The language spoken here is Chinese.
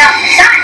加